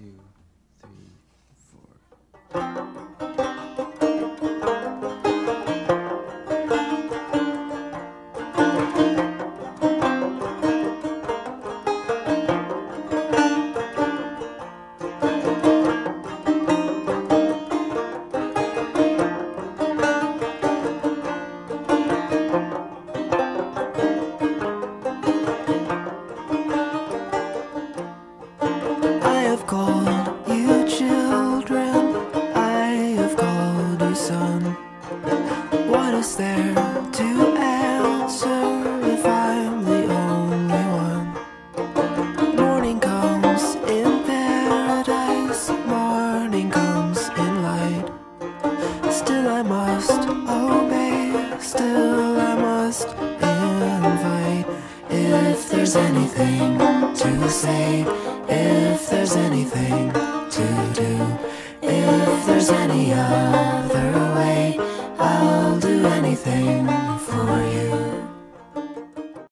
two, three, What is there to answer if I'm the only one? Morning comes in paradise, morning comes in light. Still I must obey, still I must invite. If there's anything to say, if there's anything to do, if there's any other everything.